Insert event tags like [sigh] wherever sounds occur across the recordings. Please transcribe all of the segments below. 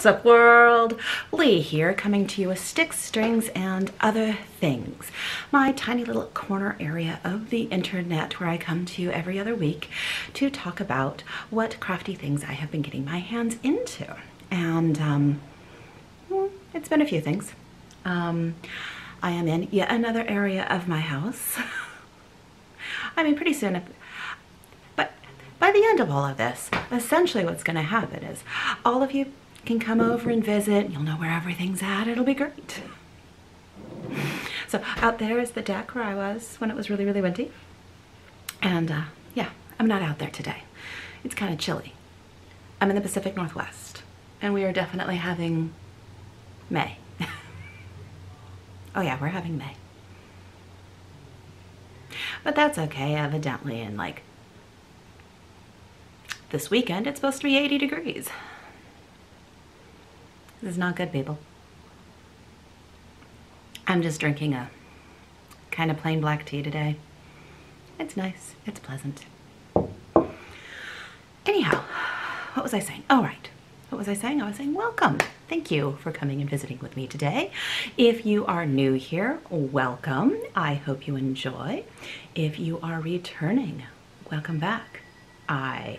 What's up world? Lee here coming to you with sticks, strings, and other things. My tiny little corner area of the internet where I come to you every other week to talk about what crafty things I have been getting my hands into. And um, hmm, it's been a few things. Um, I am in yet another area of my house. [laughs] I mean, pretty soon, but by the end of all of this, essentially what's going to happen is all of you can come over and visit. You'll know where everything's at. It'll be great. So out there is the deck where I was when it was really, really windy. And uh, yeah, I'm not out there today. It's kind of chilly. I'm in the Pacific Northwest and we are definitely having May. [laughs] oh yeah, we're having May. But that's okay, evidently in like this weekend it's supposed to be 80 degrees. This is not good, people. I'm just drinking a kind of plain black tea today. It's nice. It's pleasant. Anyhow, what was I saying? Oh, right. What was I saying? I was saying welcome. Thank you for coming and visiting with me today. If you are new here, welcome. I hope you enjoy. If you are returning, welcome back. I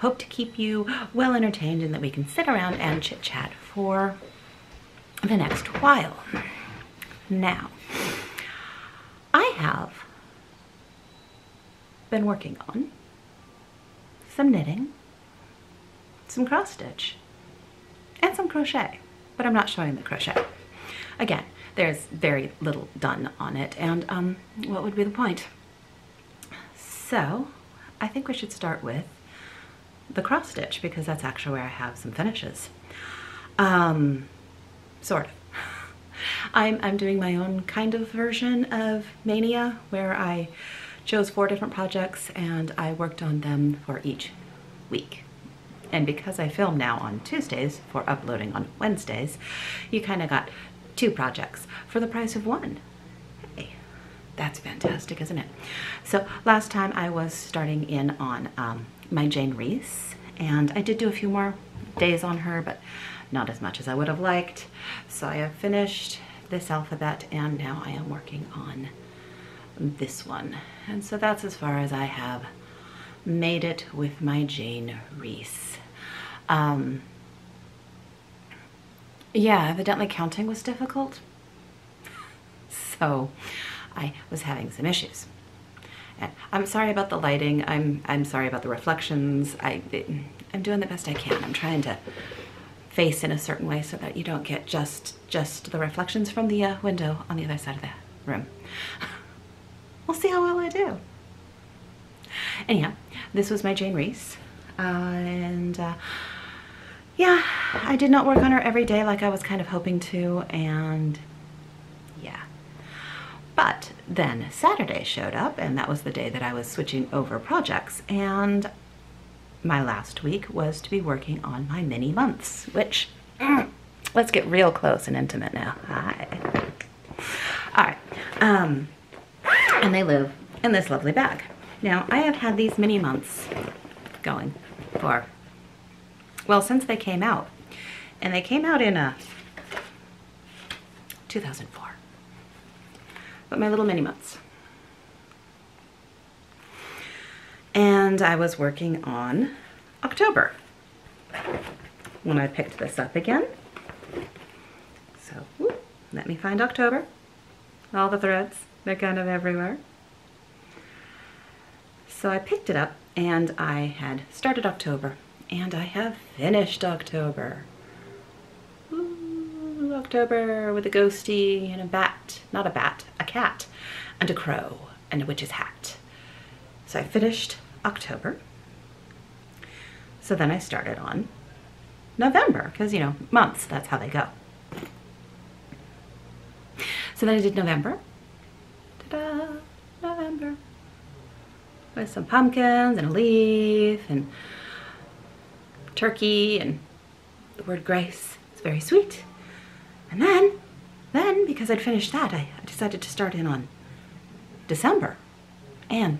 hope to keep you well entertained and that we can sit around and chit chat for the next while. Now, I have been working on some knitting, some cross stitch, and some crochet, but I'm not showing the crochet. Again, there's very little done on it, and um, what would be the point? So, I think we should start with the cross stitch because that's actually where I have some finishes. Um, sort of. [laughs] I'm, I'm doing my own kind of version of Mania where I chose four different projects and I worked on them for each week. And because I film now on Tuesdays for uploading on Wednesdays, you kind of got two projects for the price of one. Hey, that's fantastic, isn't it? So last time I was starting in on um, my Jane Reese and I did do a few more days on her, but not as much as I would have liked. So I have finished this alphabet and now I am working on this one. And so that's as far as I have made it with my Jane Reese. Um, yeah, evidently counting was difficult. [laughs] So I was having some issues. I'm sorry about the lighting. I'm, I'm sorry about the reflections. I, I'm doing the best I can. I'm trying to face in a certain way so that you don't get just just the reflections from the uh, window on the other side of the room. [laughs] we'll see how well I do. Anyhow, this was my Jane Reese. Uh, and uh, yeah, I did not work on her every day like I was kind of hoping to. And yeah. But then Saturday showed up and that was the day that I was switching over projects. And my last week was to be working on my mini months, which, mm, let's get real close and intimate now. Hi. All right. Um, and they live in this lovely bag. Now, I have had these mini months going for, well, since they came out. And they came out in a 2004. But my little mini months. And I was working on October when I picked this up again. So whoop, let me find October. All the threads, they're kind of everywhere. So I picked it up and I had started October and I have finished October. Ooh, October with a ghosty and a bat, not a bat, a cat, and a crow and a witch's hat. So I finished October. So then I started on November, because, you know, months, that's how they go. So then I did November. Ta-da! November. With some pumpkins and a leaf and turkey and the word grace. It's very sweet. And then, then, because I'd finished that, I, I decided to start in on December. And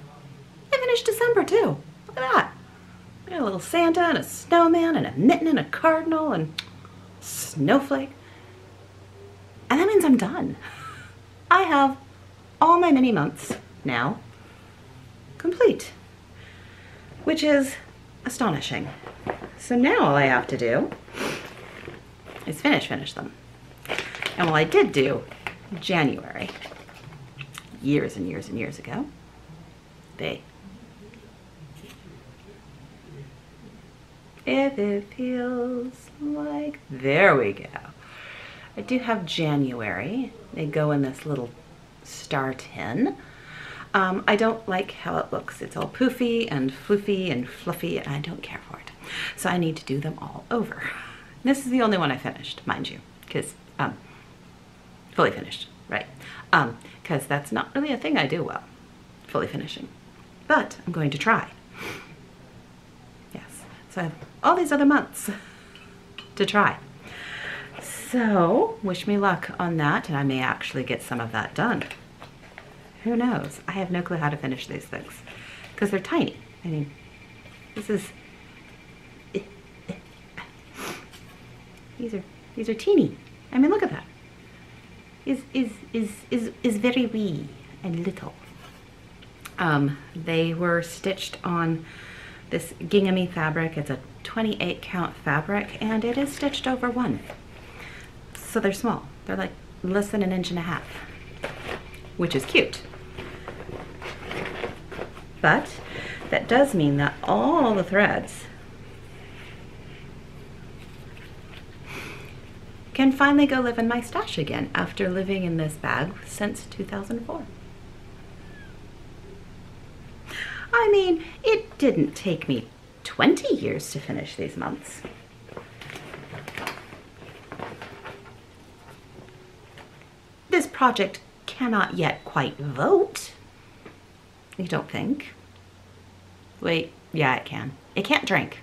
I finished December too. Look at that. We got a little Santa and a snowman and a mitten and a cardinal and snowflake. And that means I'm done. [laughs] I have all my mini months now complete, which is astonishing. So now all I have to do is finish, finish them. And while I did do January, years and years and years ago, they if it feels like there we go. I do have January. They go in this little star tin. Um, I don't like how it looks. It's all poofy and floofy and fluffy and I don't care for it. So I need to do them all over. This is the only one I finished mind you because um, fully finished right? Because um, that's not really a thing I do well fully finishing. But I'm going to try. Yes. So I have all these other months to try. So wish me luck on that and I may actually get some of that done. Who knows? I have no clue how to finish these things because they're tiny. I mean, this is, these are, these are teeny. I mean, look at that. Is, is, is, is, is very wee and little. Um, they were stitched on this ginghamy fabric. It's a 28 count fabric and it is stitched over one. So they're small. They're like less than an inch and a half, which is cute. But that does mean that all the threads can finally go live in my stash again after living in this bag since 2004. I mean, it didn't take me 20 years to finish these months. This project cannot yet quite vote. You don't think? Wait, yeah, it can. It can't drink.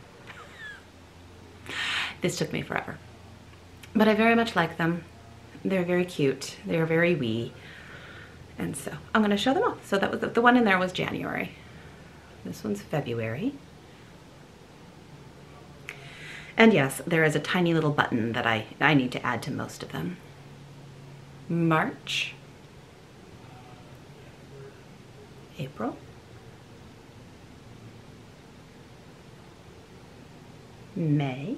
[laughs] This took me forever. But I very much like them. They're very cute. They're very wee. And so I'm gonna show them off. So that was the, the one in there was January. This one's February. And yes, there is a tiny little button that I, I need to add to most of them. March. April. May.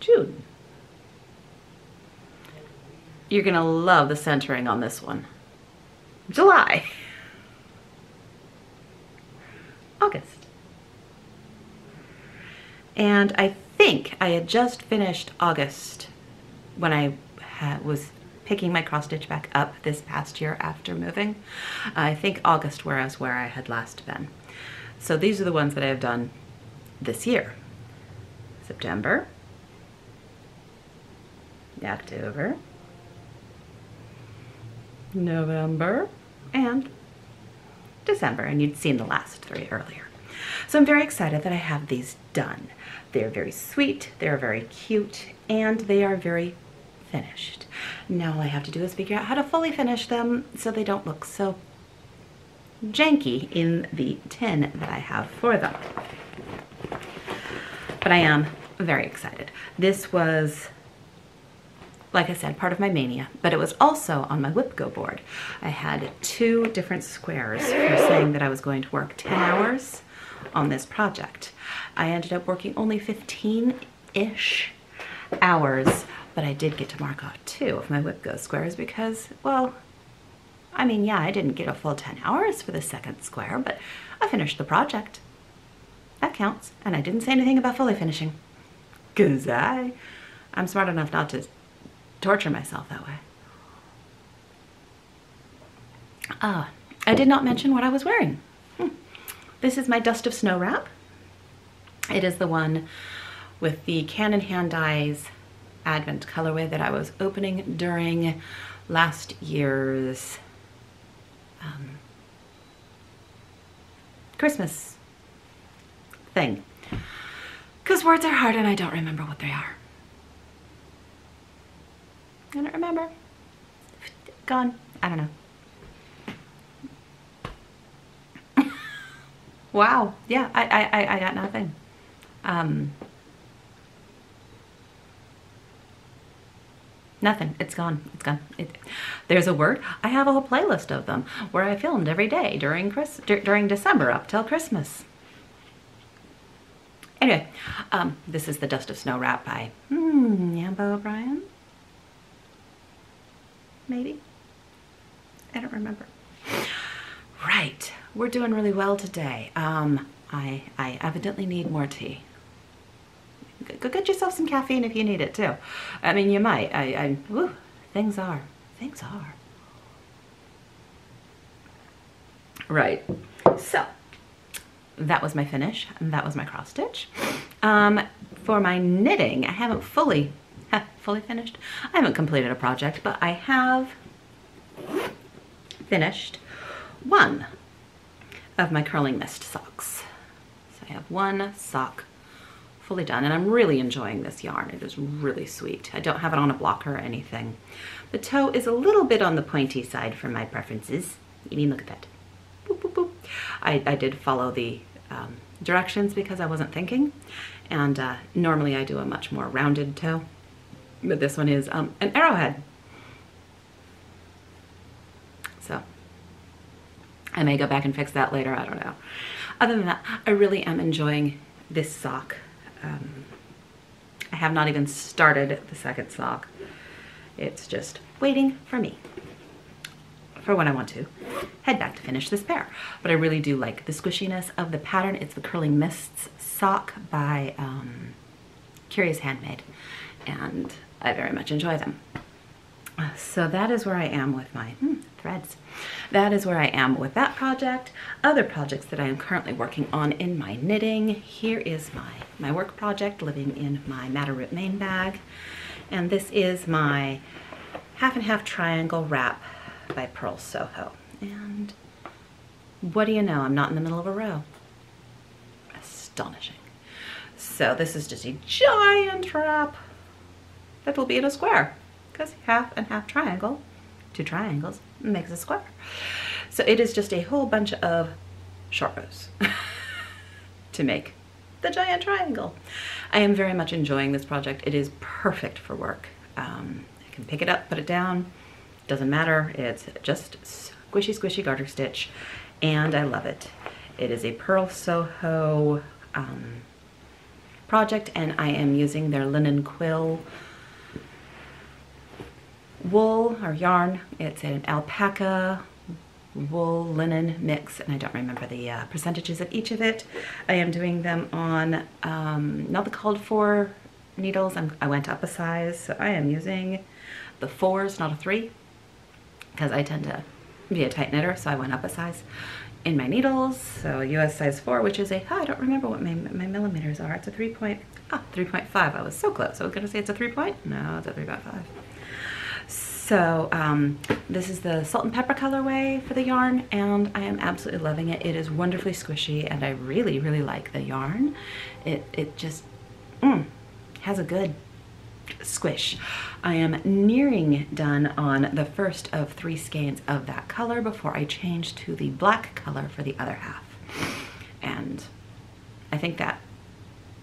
June. You're gonna love the centering on this one. July. [laughs] August. And I think I had just finished August when I was picking my cross stitch back up this past year after moving. I think August was where I had last been. So these are the ones that I have done this year. September, October, November, and December. And you'd seen the last three earlier. So I'm very excited that I have these done. They're very sweet, they're very cute, and they are very finished. Now all I have to do is figure out how to fully finish them so they don't look so janky in the tin that I have for them. But I am very excited. This was, like I said, part of my mania, but it was also on my WIP Go board. I had two different squares for saying that I was going to work 10 hours on this project. I ended up working only 15-ish hours, but I did get to mark off two of my WIP Go squares because, well, I mean, yeah, I didn't get a full 10 hours for the second square, but I finished the project. That counts, and I didn't say anything about fully finishing. Cause I, I'm smart enough not to torture myself that way. Ah, I did not mention what I was wearing. Hmm. This is my Dust of Snow wrap. It is the one with the Canon Hand Dyes Advent colorway that I was opening during last year's um, Christmas thing. Because words are hard and I don't remember what they are. I don't remember. Gone. I don't know. [laughs] wow. Yeah, I, I, I got nothing. Um, Nothing. It's gone. It's gone. It, there's a word. I have a whole playlist of them where I filmed every day during Chris, during December up till Christmas. Anyway, um, this is the Dust of Snow Wrap by hmm, Ambah O'Brien. Maybe. I don't remember. Right, we're doing really well today. Um, I, I evidently need more tea. Go get yourself some caffeine if you need it too. I mean, you might. I, I whew, things are, things are. Right, so that was my finish and that was my cross stitch. Um, for my knitting, I haven't fully, fully finished. I haven't completed a project, but I have finished one of my curling mist socks. So I have one sock fully done and I'm really enjoying this yarn. It is really sweet. I don't have it on a blocker or anything. The toe is a little bit on the pointy side for my preferences. You mean look at that. Boop, boop, boop. I, I did follow the um, directions because I wasn't thinking and uh, normally I do a much more rounded toe but this one is um, an arrowhead. So I may go back and fix that later, I don't know. Other than that, I really am enjoying this sock. Um, I have not even started the second sock. It's just waiting for me for when I want to head back to finish this pair. But I really do like the squishiness of the pattern. It's the Curling Mists sock by um, Curious Handmade, and I very much enjoy them. So that is where I am with my hmm, threads. That is where I am with that project. Other projects that I am currently working on in my knitting. Here is my, my work project living in my Matterroot main bag. And this is my half and half triangle wrap by Purl Soho. And what do you know, I'm not in the middle of a row. Astonishing. So this is just a giant wrap that will be in a square because half and half triangle, two triangles, makes a square. So it is just a whole bunch of short rows [laughs] to make the giant triangle. I am very much enjoying this project. It is perfect for work. Um, I can pick it up, put it down, doesn't matter. It's just squishy, squishy garter stitch, and I love it. It is a Purl Soho um, project, and I am using their linen quill wool or yarn. It's an alpaca wool linen mix and I don't remember the uh, percentages of each of it. I am doing them on um, not the called for needles. I'm, I went up a size so I am using the fours not a three because I tend to be a tight knitter so I went up a size in my needles so US size 4 which is a oh, I don't remember what my, my millimeters are it's a 3 point ah 3.5 I was so close I was gonna say it's a 3 point no it's a 3.5 so um, this is the salt and pepper colorway for the yarn and I am absolutely loving it. It is wonderfully squishy and I really, really like the yarn. It, it just mm, has a good squish. I am nearing done on the first of three skeins of that color before I change to the black color for the other half. And I think that,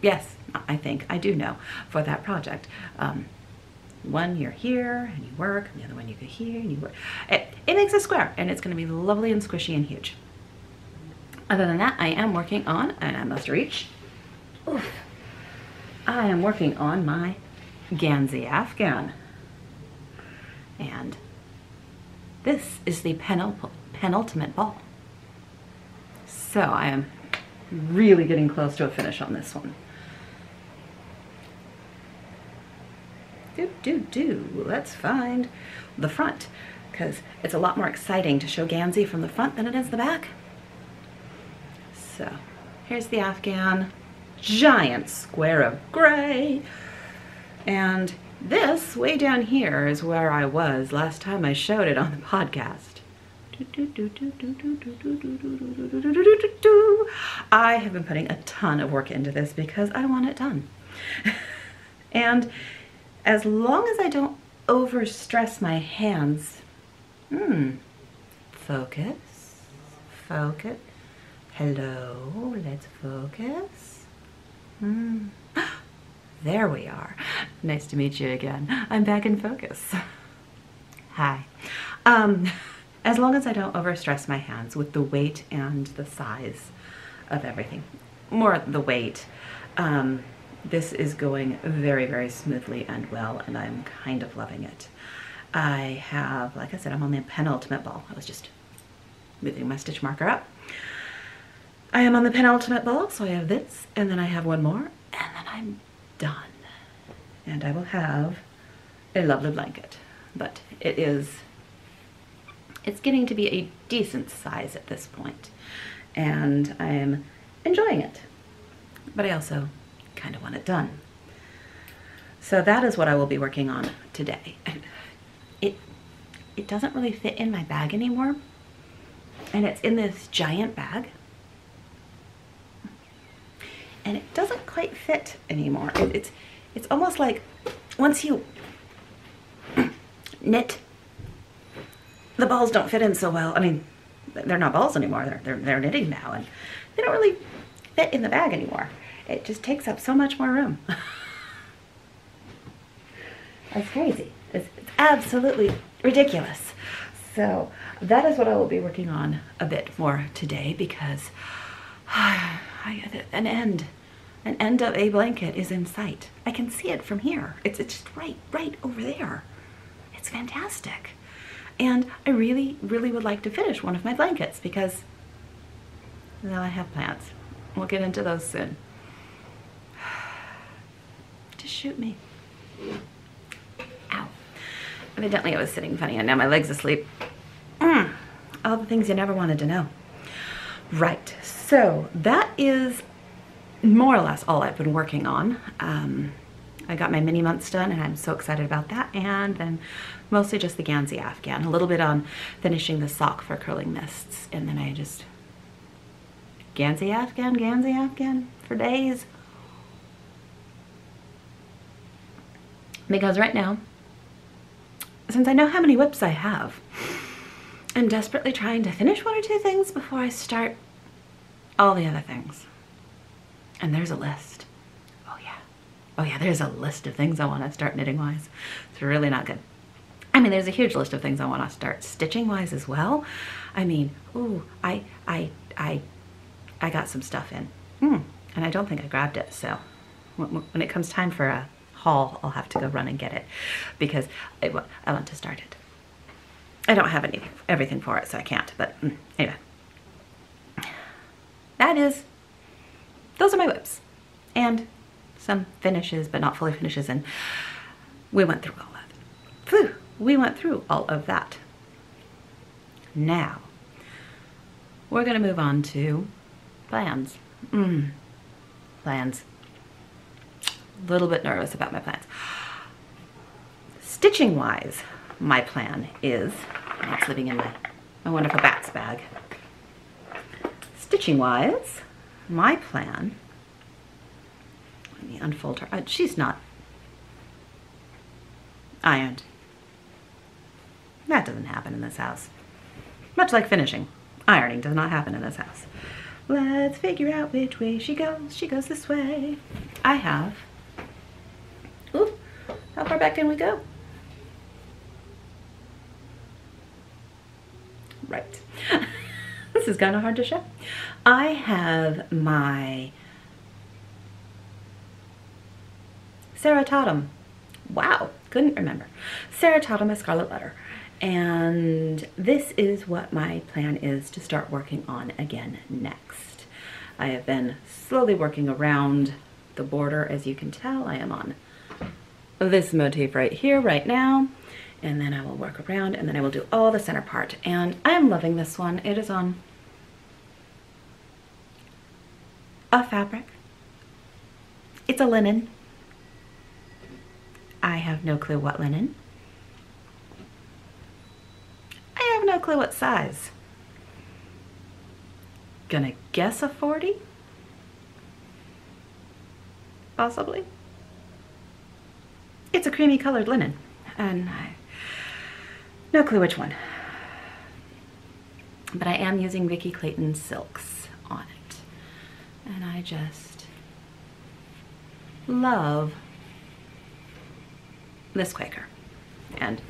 yes, I think, I do know for that project. Um, one you're here and you work, and the other one you go here and you work. It, it makes a square and it's gonna be lovely and squishy and huge. Other than that, I am working on, and I must reach, oof, I am working on my Gansey Afghan. And this is the penultimate ball. So I am really getting close to a finish on this one. Do, do, do. Let's find the front because it's a lot more exciting to show Gansey from the front than it is the back. So here's the Afghan, giant square of gray. And this way down here is where I was last time I showed it on the podcast. I have been putting a ton of work into this because I want it done. and as long as I don't overstress my hands. Hmm. Focus. Focus. Hello. Let's focus. Hmm. [gasps] There we are. Nice to meet you again. I'm back in focus. [laughs] Hi. Um, [laughs] as long as I don't overstress my hands with the weight and the size of everything, more the weight, um, this is going very, very smoothly and well, and I'm kind of loving it. I have, like I said, I'm on the penultimate ball. I was just moving my stitch marker up. I am on the penultimate ball, so I have this, and then I have one more, and then I'm done and I will have a lovely blanket. But it is, it's getting to be a decent size at this point, and I'm enjoying it. But I also kind of want it done. So that is what I will be working on today. [laughs] It, it doesn't really fit in my bag anymore, and it's in this giant bag and it doesn't quite fit anymore. It, it's it's almost like once you [clears throat] knit, the balls don't fit in so well. I mean, they're not balls anymore. They're, they're, they're knitting now, and they don't really fit in the bag anymore. It just takes up so much more room. [laughs] That's crazy. It's, it's absolutely ridiculous. So that is what I will be working on a bit more today because [sighs] I, an end an end of a blanket is in sight. I can see it from here. It's, it's just right, right over there. It's fantastic. And I really, really would like to finish one of my blankets because now I have plans. We'll get into those soon. Just shoot me. Ow. Evidently I was sitting funny and now my leg's asleep. Mm. All the things you never wanted to know. Right, so that is more or less all I've been working on. Um, I got my mini months done and I'm so excited about that. And then mostly just the Gansey Afghan, a little bit on finishing the sock for curling mists. And then I just, Gansey Afghan, Gansey Afghan for days. Because right now, since I know how many WIPs I have, I'm desperately trying to finish one or two things before I start all the other things. And there's a list. Oh yeah. Oh yeah, there's a list of things I want to start knitting wise. It's really not good. I mean, there's a huge list of things I want to start stitching wise as well. I mean, ooh, I, I, I, I got some stuff in. Mm, and I don't think I grabbed it. So when it comes time for a haul, I'll have to go run and get it because I, I want to start it. I don't have any everything for it, so I can't. But mm, anyway, that is those are my WIPs. And some finishes, but not fully finishes. And we went through all. Phew, we went through all of that. Now, we're going to move on to plans. Mm, plans. Little bit nervous about my plans. Stitching wise, my plan is, that's living in my, my wonderful bats bag. Stitching wise, my plan, let me unfold her. Uh, she's not ironed. That doesn't happen in this house. Much like finishing, ironing does not happen in this house. Let's figure out which way she goes. She goes this way. I have. How far back can we go? Right. [laughs] this is kind of hard to show. I have my Saratotem. Wow, couldn't remember. Saratotem, a scarlet letter. And this is what my plan is to start working on again next. I have been slowly working around the border. As you can tell, I am on this motif right here, right now. And then I will work around and then I will do all the center part. And I am loving this one. It is on a fabric. It's a linen. I have no clue what linen. I have no clue what size. Gonna guess a 40? Possibly. It's a creamy colored linen and I, no clue which one. But I am using Vikki Clayton silks on it. And I just love this Quaker. And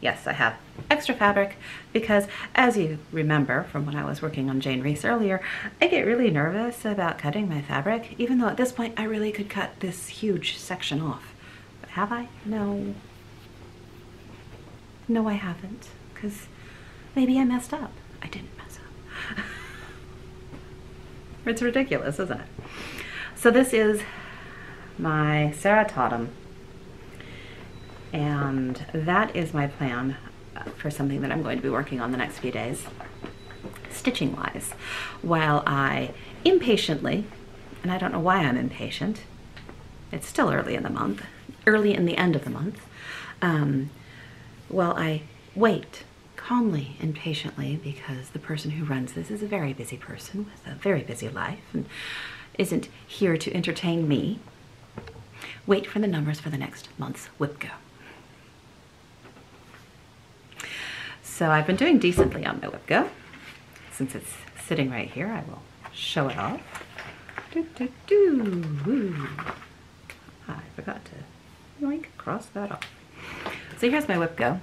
yes, I have extra fabric because as you remember from when I was working on Jane Reese earlier, I get really nervous about cutting my fabric, even though at this point I really could cut this huge section off. Have I? No. No, I haven't, because maybe I messed up. I didn't mess up. [laughs] it's ridiculous, isn't it? So this is my Ceratotum and that is my plan for something that I'm going to be working on the next few days, stitching wise, while I impatiently, and I don't know why I'm impatient, it's still early in the month, early in the end of the month, um, while I wait calmly and patiently because the person who runs this is a very busy person with a very busy life and isn't here to entertain me. Wait for the numbers for the next month's WIP go. So I've been doing decently on my WIP go. Since it's sitting right here, I will show it off. Do, do, do. I forgot to cross that off. So here's my WIP go.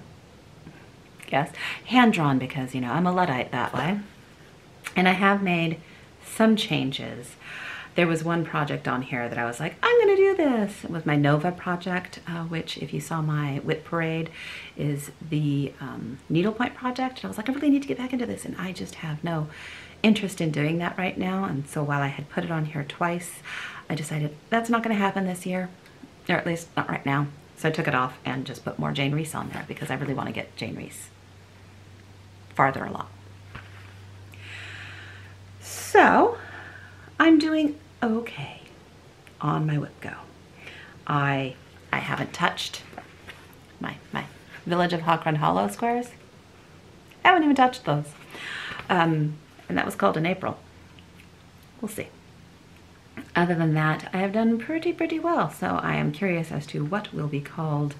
Yes, hand drawn because, you know, I'm a Luddite that way. And I have made some changes there was one project on here that I was like, I'm gonna do this. It was my Nova project, uh, which if you saw my WIP parade is the um, needlepoint project. And I was like, I really need to get back into this. And I just have no interest in doing that right now. And so while I had put it on here twice, I decided that's not gonna happen this year, or at least not right now. So I took it off and just put more Jane Reese on there because I really wanna get Jane Reese farther along. So I'm doing okay on my WIP go. I I haven't touched my my Village of Hawk Run Hollow squares. I haven't even touched those. Um, and that was called in April. We'll see. Other than that, I have done pretty, pretty well. So I am curious as to what will be called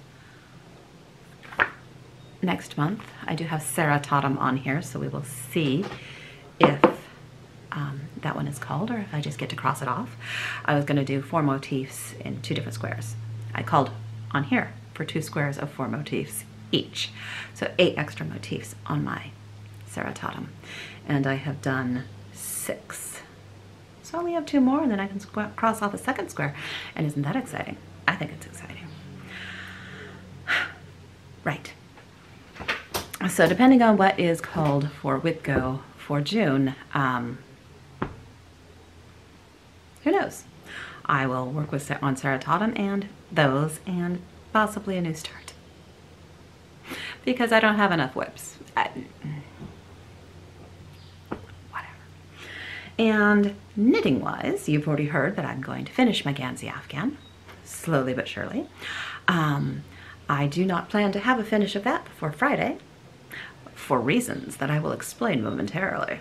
next month. I do have Ceratotum on here, so we will see if um, that one is called, or if I just get to cross it off. I was gonna do four motifs in two different squares. I called on here for two squares of four motifs each. So eight extra motifs on my Ceratotum. And I have done six. I only have two more and then I can cross off a second square. And isn't that exciting? I think it's exciting. [sighs] right. So depending on what is called for WIP go for June, um, who knows? I will work with on Ceratotum and those and possibly a new start. Because I don't have enough WIPs. I, whatever. And knitting wise, you've already heard that I'm going to finish my Gansey Afghan, slowly but surely. Um, I do not plan to have a finish of that before Friday, for reasons that I will explain momentarily.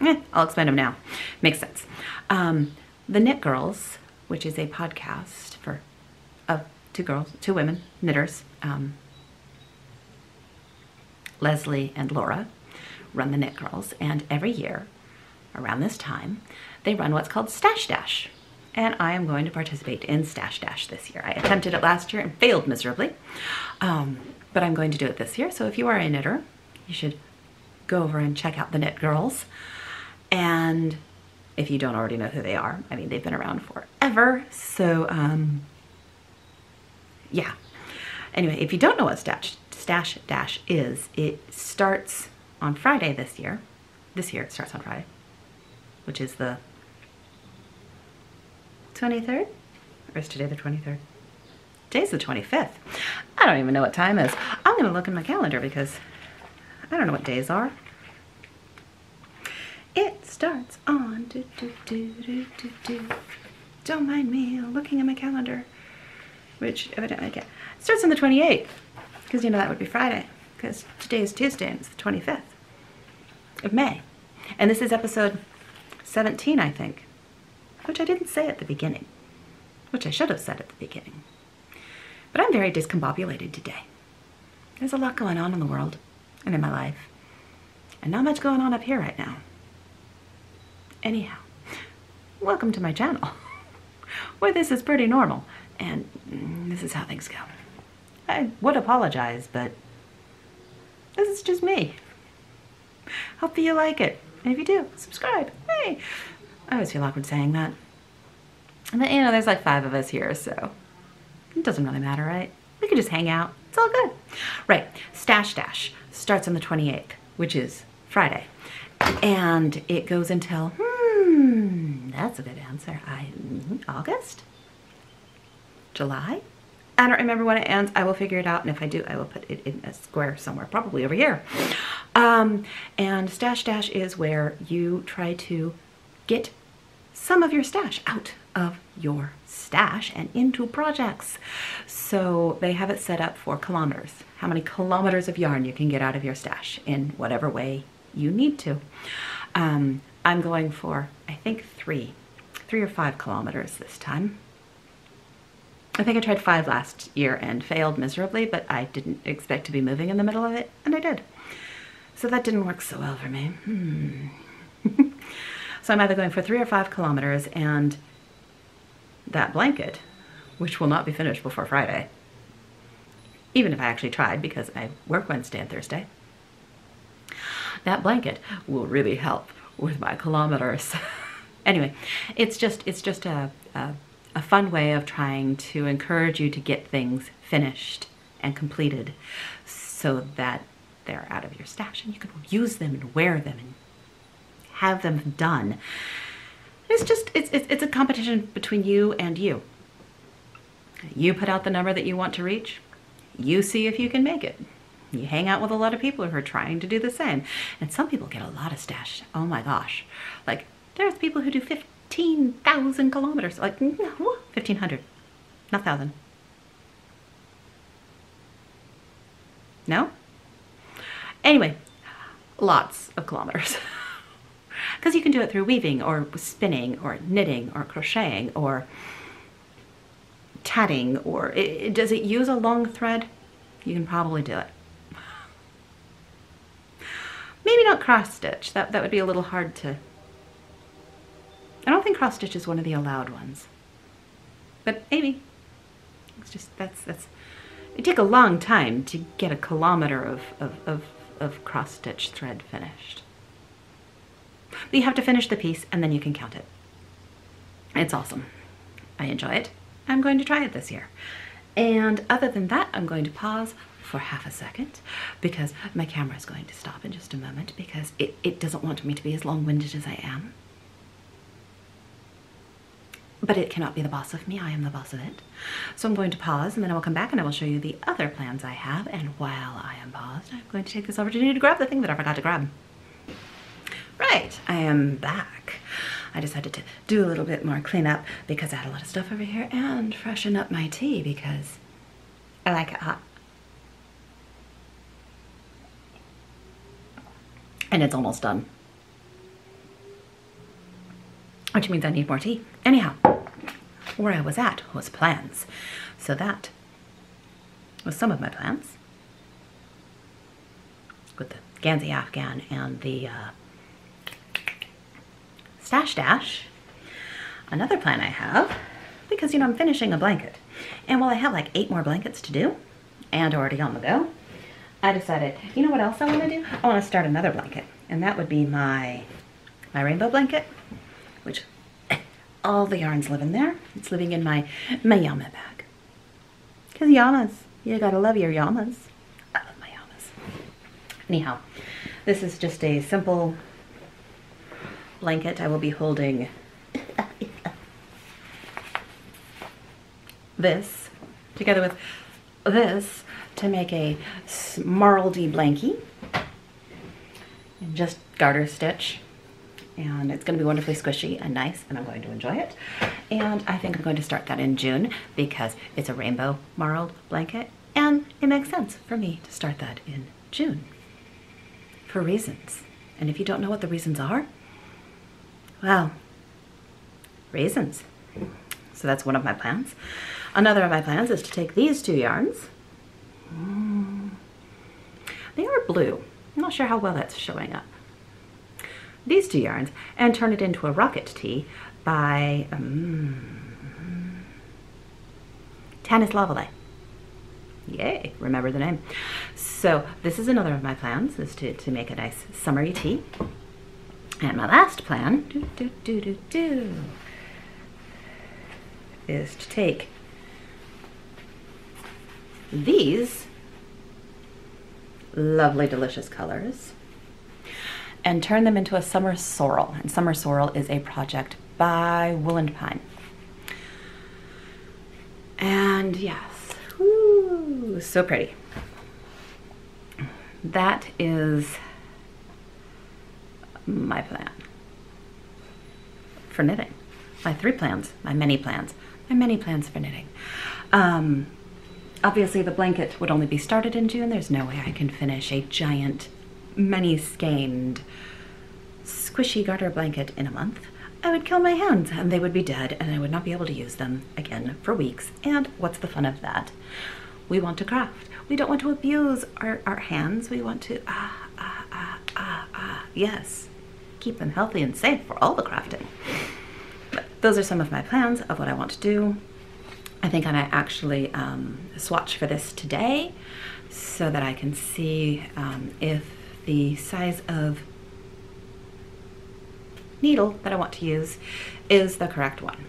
Eh, I'll explain them now. Makes sense. Um, the Knitgirllls, which is a podcast for of two girls, two women knitters, um, Leslie and Laura, run the Knitgirllls, and every year around this time, they run what's called Stash Dash. And I am going to participate in Stash Dash this year. I attempted it last year and failed miserably, um, but I'm going to do it this year. So if you are a knitter, you should go over and check out the Knitgirllls. And if you don't already know who they are, I mean, they've been around forever. So, um, yeah. Anyway, if you don't know what Stash, Stash Dash is, it starts on Friday this year. This year it starts on Friday, which is the 23rd? Or is today the 23rd? Today's the 25th. I don't even know what time is. I'm going to look in my calendar because I don't know what days are. It starts on do do do do do do. Don't mind me looking at my calendar, which evidently I get. It starts on the 28th, because you know that would be Friday, because today is Tuesday and it's the 25th of May. And this is episode 17, I think, which I didn't say at the beginning, which I should have said at the beginning. But I'm very discombobulated today. There's a lot going on in the world and in my life, and not much going on up here right now. Anyhow, welcome to my channel, [laughs] where this is pretty normal. And this is how things go. I would apologize, but this is just me. Hope you like it. And if you do, subscribe. Hey! I always feel awkward saying that. And you know, there's like five of us here, so it doesn't really matter, right? We can just hang out. It's all good. Right, Stash Dash starts on the 28th, which is Friday. And it goes until, hmm, that's a good answer. I, mm, August? July? I don't remember when it ends. I will figure it out, and if I do, I will put it in a square somewhere, probably over here. Um, and Stash Dash is where you try to get some of your stash out of your stash and into projects. So they have it set up for kilometers, how many kilometers of yarn you can get out of your stash in whatever way you need to. Um, I'm going for, I think, three, three or five kilometers this time. I think I tried five last year and failed miserably, but I didn't expect to be moving in the middle of it, and I did. So that didn't work so well for me. Hmm. [laughs] so I'm either going for three or five kilometers, and that blanket, which will not be finished before Friday, even if I actually tried because I work Wednesday and Thursday, that blanket will really help with my kilometers. [laughs] anyway, it's just, it's just a, a a fun way of trying to encourage you to get things finished and completed so that they're out of your stash and you can use them and wear them and have them done. It's just, it's, it's, it's a competition between you and you. You put out the number that you want to reach. You see if you can make it. You hang out with a lot of people who are trying to do the same. And some people get a lot of stash. Oh my gosh. Like, there's people who do 50 15,000 kilometers. Like, 1,500, not 1,000. No? Anyway, lots of kilometers. [laughs] Because you can do it through weaving or spinning or knitting or crocheting or tatting or it, does it use a long thread? You can probably do it. [laughs] Maybe not cross stitch. That, that would be a little hard to I don't think cross stitch is one of the allowed ones. But maybe. It's just, that's, that's, it take a long time to get a kilometer of, of, of, of cross stitch thread finished. But you have to finish the piece and then you can count it. It's awesome. I enjoy it. I'm going to try it this year. And other than that, I'm going to pause for half a second because my camera is going to stop in just a moment because it, it doesn't want me to be as long-winded as I am. But it cannot be the boss of me, I am the boss of it. So I'm going to pause and then I will come back and I will show you the other plans I have. And while I am paused, I'm going to take this opportunity to grab the thing that I forgot to grab. Right, I am back. I decided to do a little bit more cleanup because I had a lot of stuff over here and freshen up my tea because I like it hot. And it's almost done which means I need more tea. Anyhow, where I was at was plans. So that was some of my plans with the Gansey Afghan and the uh, Stash Dash. Another plan I have, because you know I'm finishing a blanket. And while I have like eight more blankets to do, and already on the go, I decided, you know what else I want to do? I want to start another blanket. And that would be my, my rainbow blanket which all the yarns live in there. It's living in my, my Yama bag. Because Yamas, you gotta love your Yamas. I love my Yamas. Anyhow, this is just a simple blanket. I will be holding [laughs] this together with this to make a smarldy blankie. And just garter stitch and it's going to be wonderfully squishy and nice and I'm going to enjoy it. And I think I'm going to start that in June because it's a rainbow marled blanket and it makes sense for me to start that in June for reasons. And if you don't know what the reasons are, well, reasons. So that's one of my plans. Another of my plans is to take these two yarns. Mm. They are blue. I'm not sure how well that's showing up these two yarns and turn it into a rocket tee by, um, Tanis Lavallee. Yay, remember the name. So this is another of my plans, is to, to make a nice summery tea. And my last plan, is to take these lovely, delicious colors and turn them into a summer sorrel. And summer sorrel is a project by Woolland Pine. And yes, whoo, so pretty. That is my plan for knitting. My three plans, my many plans, my many plans for knitting. Um, obviously the blanket would only be started in June. There's no way I can finish a giant, many skeined, squishy garter blanket in a month. I would kill my hands and they would be dead and I would not be able to use them again for weeks. And what's the fun of that? We want to craft. We don't want to abuse our, our hands. We want to, ah, ah, ah, ah, ah, yes. Keep them healthy and safe for all the crafting. But those are some of my plans of what I want to do. I think I might actually um, swatch for this today so that I can see um, if the size of needle that I want to use is the correct one.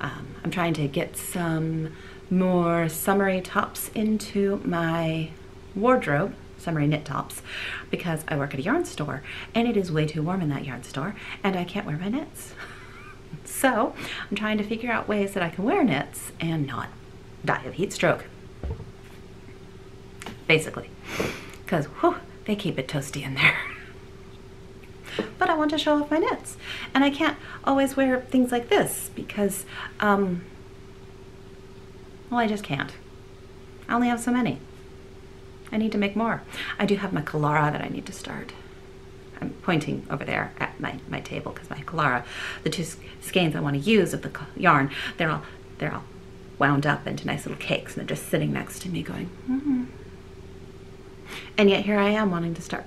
Um, I'm trying to get some more summery tops into my wardrobe, summery knit tops, because I work at a yarn store and it is way too warm in that yarn store and I can't wear my knits. [laughs] So I'm trying to figure out ways that I can wear knits and not die of heat stroke. Basically, because they keep it toasty in there. but I want to show off my knits. And I can't always wear things like this because, um, well, I just can't. I only have so many. I need to make more. I do have my Kalara that I need to start. I'm pointing over there at my, my table because my Kalara, the two skeins I want to use of the yarn, they're all, they're all wound up into nice little cakes and they're just sitting next to me going, mm -hmm. And yet here I am wanting to start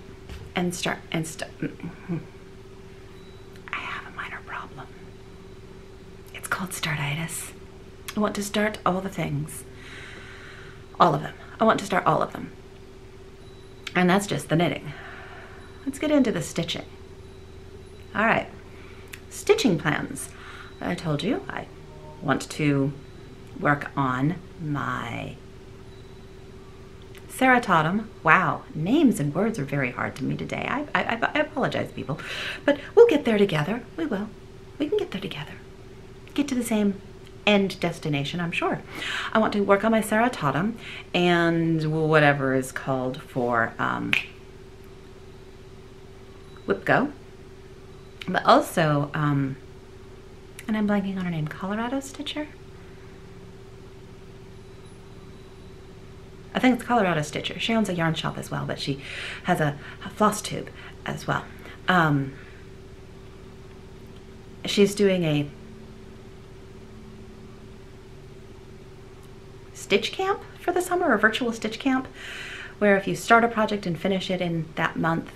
and start and start. Mm -hmm. I have a minor problem. It's called startitis. I want to start all the things. All of them. I want to start all of them. And that's just the knitting. Let's get into the stitching. All right, stitching plans. I told you I want to work on my Ceratotum. Wow, names and words are very hard to me today. I, I, I apologize, people. But we'll get there together. We will. We can get there together. Get to the same end destination, I'm sure. I want to work on my Ceratotum and whatever is called for um, WIP go. But also, um, and I'm blanking on her name, Colorado Stitcher? I think it's Colorado Stitcher. She owns a yarn shop as well, but she has a, a floss tube as well. Um, she's doing a stitch camp for the summer, a virtual stitch camp, where if you start a project and finish it in that month,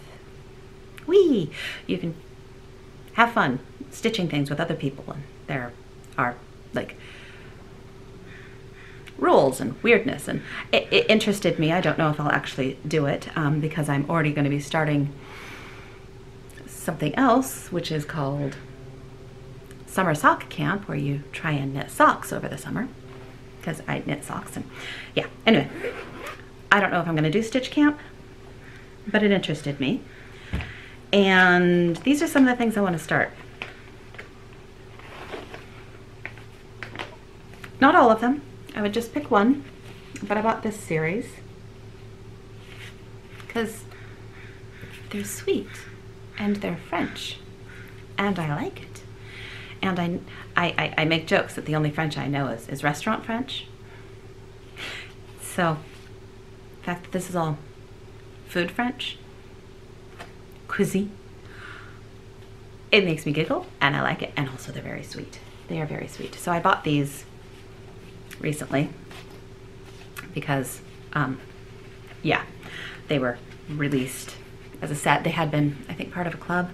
wee, you can have fun stitching things with other people. And there are like rules and weirdness. And it, it interested me. I don't know if I'll actually do it um, because I'm already going to be starting something else, which is called Summer Sock Camp, where you try and knit socks over the summer because I knit socks. And yeah, anyway, I don't know if I'm going to do Stitch Camp, but it interested me. And these are some of the things I want to start. Not all of them. I would just pick one, but I bought this series because they're sweet and they're French and I like it. And I, I, I, make jokes that the only French I know is, is restaurant French. So, the fact that this is all food French cuisine. It makes me giggle and I like it and also they're very sweet. They are very sweet. So I bought these recently because, um, yeah, they were released as a set. They had been, I think, part of a club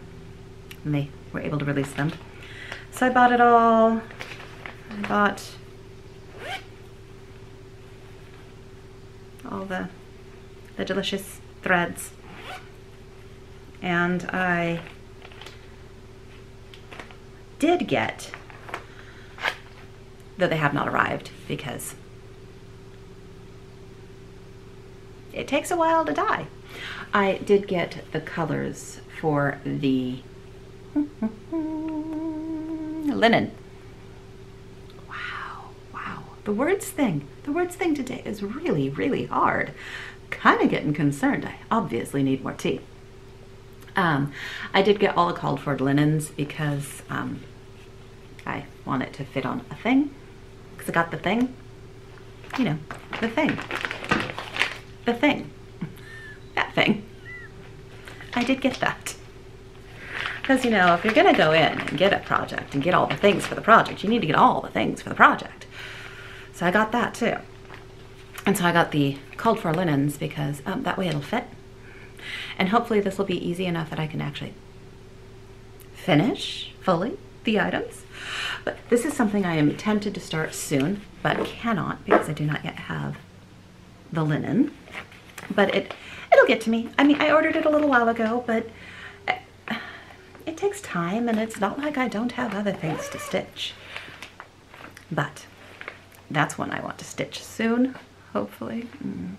and they were able to release them. So I bought it all. I bought all the, the delicious threads and I did get though they have not arrived because it takes a while to dye. I did get the colors for the [laughs] linen. Wow, wow. The words thing, the words thing today is really, really hard. Kind of getting concerned. I obviously need more tea. Um, I did get all the called for linens because um, I want it to fit on a thing. Got the thing. You know, the thing. The thing. That thing. I did get that. Because, you know, if you're going to go in and get a project and get all the things for the project, you need to get all the things for the project. So I got that too. And so I got the called for linens because um, that way it'll fit. And hopefully this will be easy enough that I can actually finish fully the items. But this is something I am tempted to start soon, but cannot because I do not yet have the linen. But it, it'll get to me. I mean, I ordered it a little while ago, but it takes time and it's not like I don't have other things to stitch. But that's one I want to stitch soon, hopefully. Mm.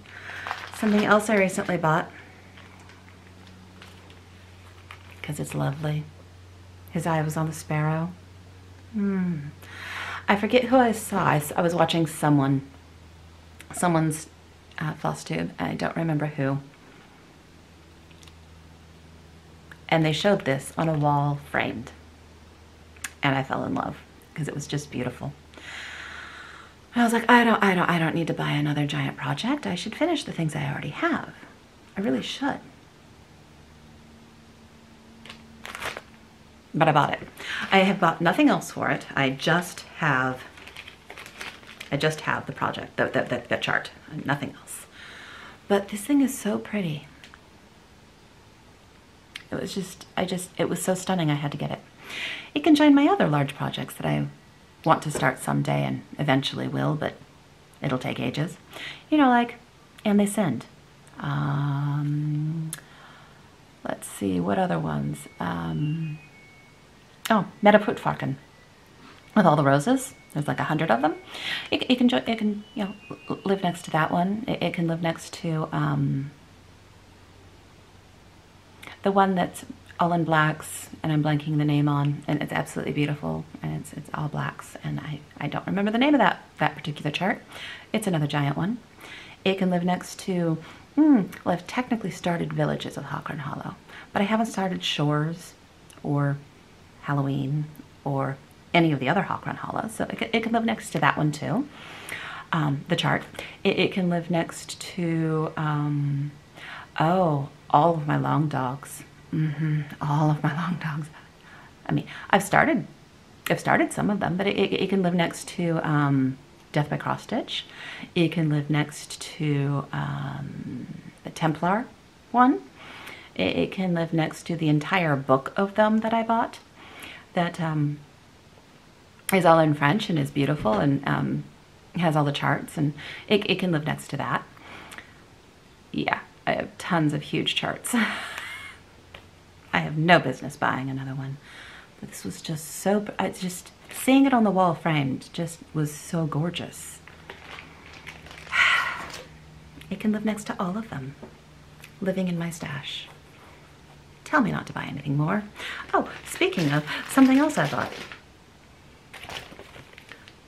Something else I recently bought because it's lovely. His eye was on the sparrow. Mm. I forget who I saw. I, I was watching someone, someone's uh, floss tube. I don't remember who. and they showed this on a wall framed. And I fell in love because it was just beautiful. I was like, I don't, I don't, I don't need to buy another giant project. I should finish the things I already have. I really should. But I bought it. I have bought nothing else for it. I just have, I just have the project, the, the, the, the chart, nothing else. But this thing is so pretty. It was just, I just, it was so stunning I had to get it. It can join my other large projects that I want to start someday and eventually will, but it'll take ages. You know, like, and they send. Um, let's see, what other ones? Um, oh, Metaputfarken with all the roses. There's like a hundred of them. It, it can, it can, you know, live next to that one. It, it can live next to, um, the one that's all in blacks, and I'm blanking the name on, and it's absolutely beautiful, and it's, it's all blacks, and I, I don't remember the name of that, that particular chart. It's another giant one. It can live next to, mm, well, I've technically started Villages of Hawk Run Hollow, but I haven't started Shores or Halloween or any of the other Hawk Run Hollows, so it can, it can live next to that one too. Um, the chart. It, it, can live next to, um, oh, all of my long dogs. Mm-hmm. All of my [laughs] long dogs. I mean, I've started, I've started some of them, but it, it, can live next to um, Death by Cross Stitch. It can live next to um, the Templar one. It, can live next to the entire book of them that I bought. That um, is all in French and is beautiful and um, has all the charts, and it, it can live next to that. Yeah, I have tons of huge charts. [laughs] I have no business buying another one. But this was just so, I just, seeing it on the wall framed just was so gorgeous. [sighs] It can live next to all of them, living in my stash. Tell me not to buy anything more. Oh, speaking of, something else I bought.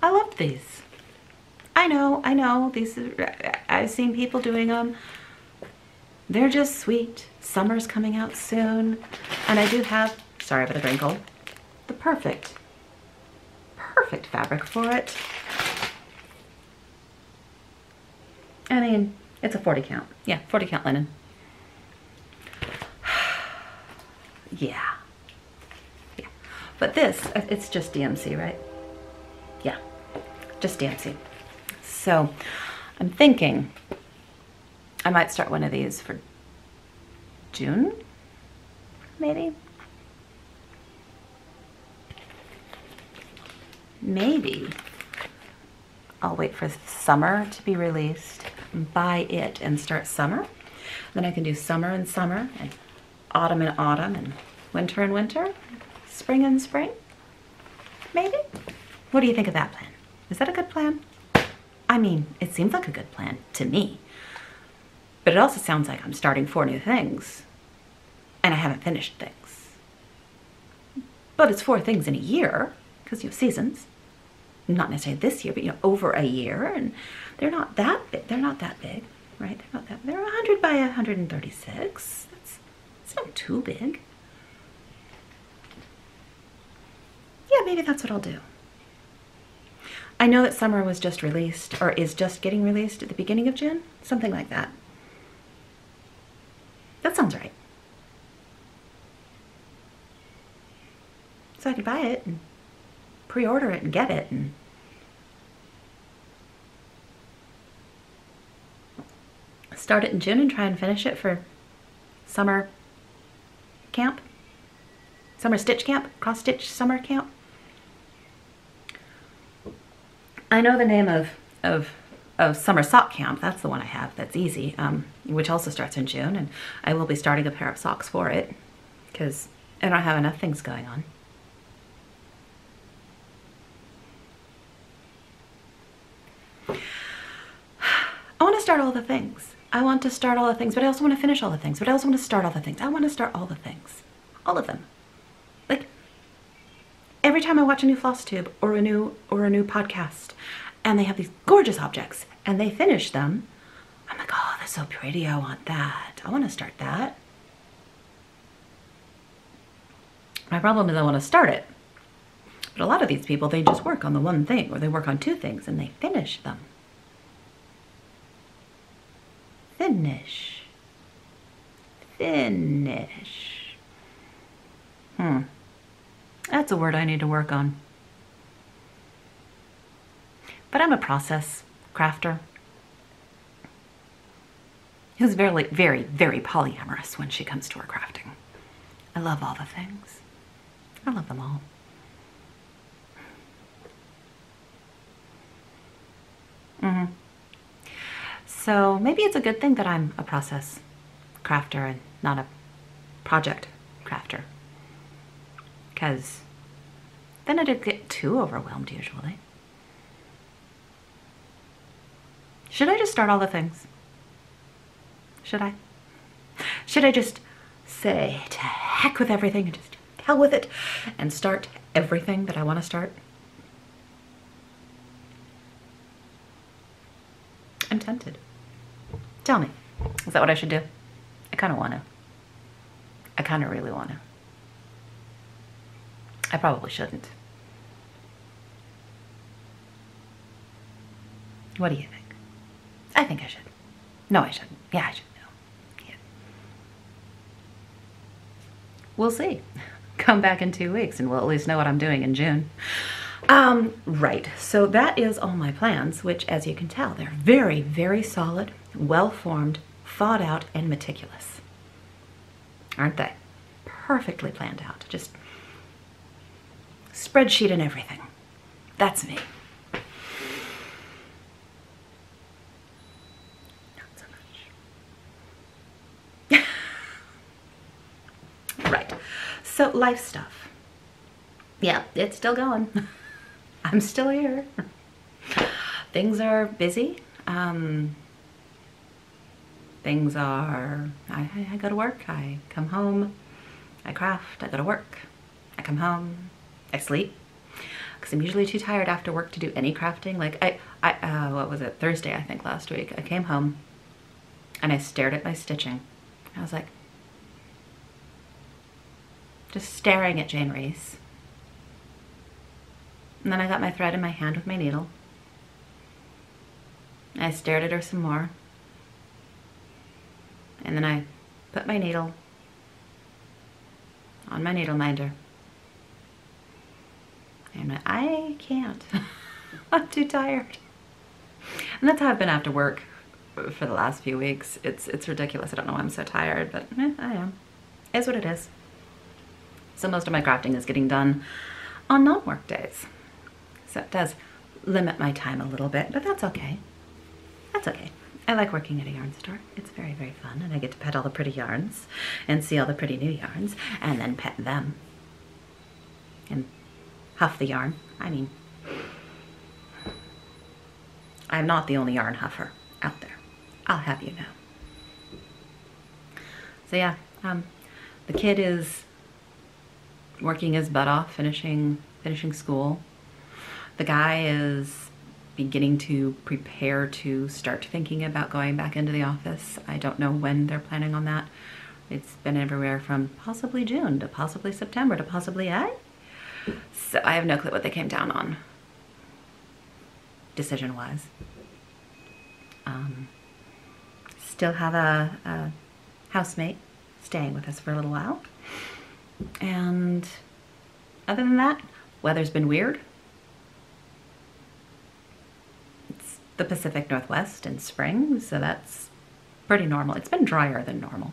I love these. I know, I know, these, are, I've seen people doing them. They're just sweet. Summer's coming out soon. And I do have, sorry about the wrinkle, the perfect, perfect fabric for it. I mean, it's a 40 count. Yeah, 40 count linen. Yeah. Yeah. But this, it's just DMC, right? Yeah, just DMC. So I'm thinking I might start one of these for June, maybe. Maybe I'll wait for summer to be released buy it and start summer. Then I can do summer and summer, and autumn and autumn, and winter and winter, spring and spring. Maybe? What do you think of that plan? Is that a good plan? I mean, it seems like a good plan to me. But it also sounds like I'm starting four new things and I haven't finished things. But it's four things in a year because you have seasons. Not necessarily this year, but you know, over a year, and they're not that big. They're not that big, right? They're not that. They're 100 by 136. It's not too big. Yeah, maybe that's what I'll do. I know that summer was just released, or is just getting released at the beginning of June, something like that. That sounds right. So I could buy it and pre-order it and get it and start it in June and try and finish it for summer camp. Summer stitch camp, cross stitch summer camp. I know the name of, of, of summer sock camp. That's the one I have. That's easy, um, which also starts in June. And I will be starting a pair of socks for it because I don't have enough things going on. [sighs] I want to start all the things. I want to start all the things, but I also want to finish all the things. But I also want to start all the things. I want to start all the things. All of them. Like every time I watch a new floss tube or a new or a new podcast and they have these gorgeous objects and they finish them, I'm like, oh, that's so pretty. I want that. I want to start that. My problem is I want to start it. But a lot of these people, they just work on the one thing or they work on two things and they finish them. Finish. Finish. Hmm. That's a word I need to work on. But I'm a process crafter who's very, very, very polyamorous when she comes to her crafting. I love all the things. I love them all. Mm-hmm. So maybe it's a good thing that I'm a process crafter and not a project crafter. Because then I'd get too overwhelmed usually. Should I just start all the things? Should I? Should I just say to heck with everything and just hell with it and start everything that I want to start? I'm tempted. Tell me, is that what I should do? I kind of want to. I kind of really want to. I probably shouldn't. What do you think? I think I should. No, I shouldn't. Yeah, I should. No. Yeah. We'll see. [laughs] Come back in two weeks and we'll at least know what I'm doing in June. Um, right, so that is all my plans, which as you can tell, they're very, very solid, well-formed, thought out, and meticulous. Aren't they? Perfectly planned out. Just spreadsheet and everything. That's me. Not so much. [laughs] right, so life stuff. Yeah, it's still going. [laughs] I'm still here. [laughs] things are busy. Um, things are, I, I go to work, I come home, I craft, I go to work, I come home, I sleep. Because I'm usually too tired after work to do any crafting. Like, I, I uh, what was it, Thursday, I think, last week. I came home and I stared at my stitching. I was like, just staring at Jane Reese. And then I got my thread in my hand with my needle. I stared at her some more. And then I put my needle on my needle minder. And I can't. [laughs] I'm too tired. And that's how I've been after work for the last few weeks. It's it's ridiculous. I don't know why I'm so tired, but eh, I am. It's what it is. So most of my crafting is getting done on non-work days. So it does limit my time a little bit, but that's okay. That's okay. I like working at a yarn store. It's very, very fun, and I get to pet all the pretty yarns and see all the pretty new yarns and then pet them and huff the yarn. I mean, I'm not the only yarn huffer out there. I'll have you know. So yeah, um, the kid is working his butt off, finishing finishing school. The guy is beginning to prepare to start thinking about going back into the office. I don't know when they're planning on that. It's been everywhere from possibly June to possibly September to possibly A. So I have no clue what they came down on decision wise. Um, still have a, a housemate staying with us for a little while. And other than that, weather's been weird. It's the Pacific Northwest in spring, so that's pretty normal. It's been drier than normal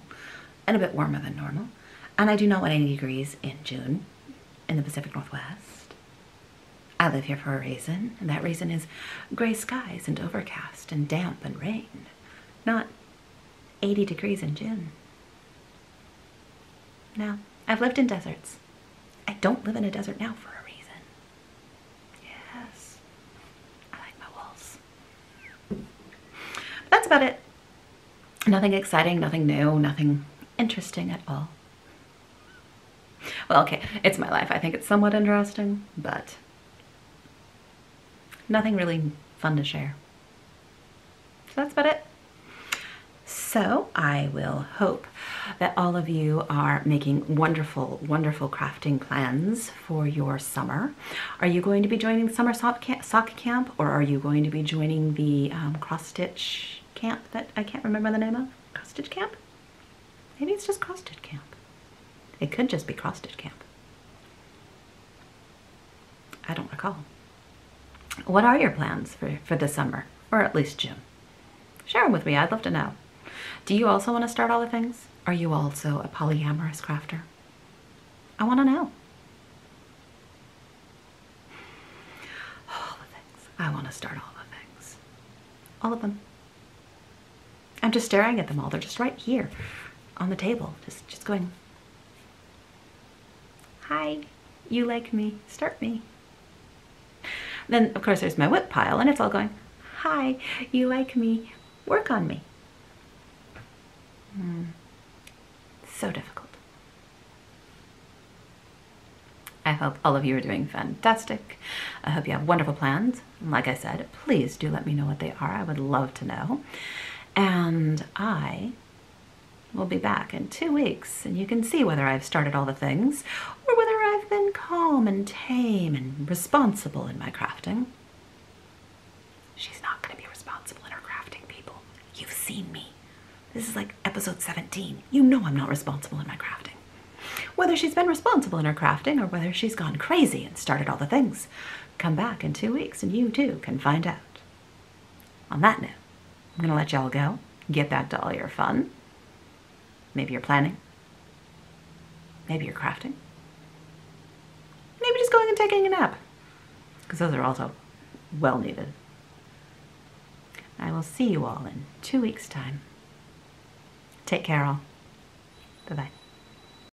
and a bit warmer than normal. And I do not want 80 degrees in June in the Pacific Northwest. I live here for a reason, and that reason is gray skies and overcast and damp and rain, not 80 degrees in June. Now, I've lived in deserts. I don't live in a desert now for a reason. Yes, I like my walls. But that's about it. Nothing exciting, nothing new, nothing interesting at all. Well, okay, it's my life. I think it's somewhat interesting, but nothing really fun to share. So that's about it. So I will hope that all of you are making wonderful, wonderful crafting plans for your summer. Are you going to be joining summer sock camp, or are you going to be joining the um, cross stitch camp that I can't remember the name of? Cross camp? Maybe it's just cross camp. It could just be cross camp. I don't recall. What are your plans for, for the summer, or at least June? Share them with me, I'd love to know. Do you also want to start all the things? Are you also a polyamorous crafter? I want to know. All the things. I want to start all the things. All of them. I'm just staring at them all. They're just right here on the table. Just, just going, hi, you like me, start me. Then, of course, there's my WIP pile, and it's all going, hi, you like me, work on me. Hmm. So difficult. I hope all of you are doing fantastic. I hope you have wonderful plans. Like I said, please do let me know what they are. I would love to know. And I will be back in two weeks, and you can see whether I've started all the things or whether I've been calm and tame and responsible in my crafting. She's not going to be responsible in her crafting, people. You've seen me. This is like episode 17. You know I'm not responsible in my crafting. Whether she's been responsible in her crafting or whether she's gone crazy and started all the things, come back in two weeks and you too can find out. On that note, I'm going to let y'all go. Get back to all your fun. Maybe you're planning. Maybe you're crafting. Maybe just going and taking a nap. Because those are also well needed. I will see you all in two weeks' time. Take care all. Bye-bye.